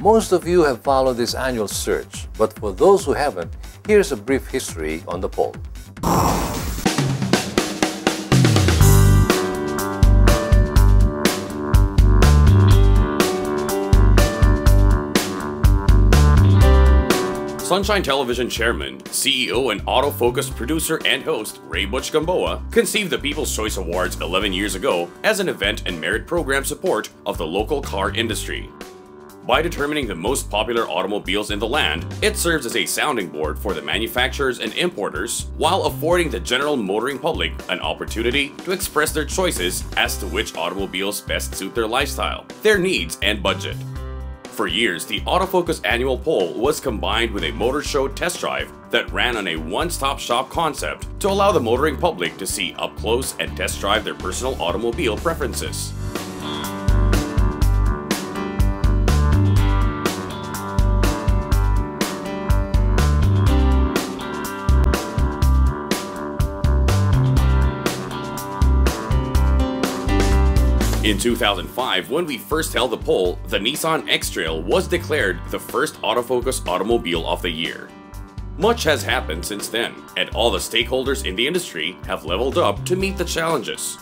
Most of you have followed this annual search, but for those who haven't, here's a brief history on the poll. Sunshine Television chairman, CEO, and autofocus producer and host Ray Butch Gamboa conceived the People's Choice Awards 11 years ago as an event and merit program support of the local car industry. By determining the most popular automobiles in the land, it serves as a sounding board for the manufacturers and importers while affording the general motoring public an opportunity to express their choices as to which automobiles best suit their lifestyle, their needs, and budget. For years, the Autofocus annual poll was combined with a motor show test drive that ran on a one-stop shop concept to allow the motoring public to see up close and test drive their personal automobile preferences. In 2005, when we first held the poll, the Nissan X-Trail was declared the first autofocus automobile of the year. Much has happened since then, and all the stakeholders in the industry have leveled up to meet the challenges.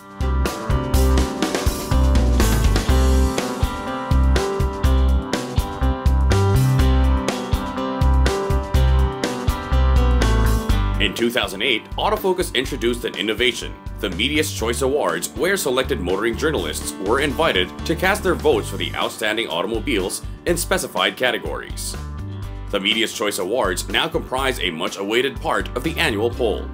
In 2008, Autofocus introduced an innovation, the Media's Choice Awards, where selected motoring journalists were invited to cast their votes for the outstanding automobiles in specified categories. The Media's Choice Awards now comprise a much awaited part of the annual poll.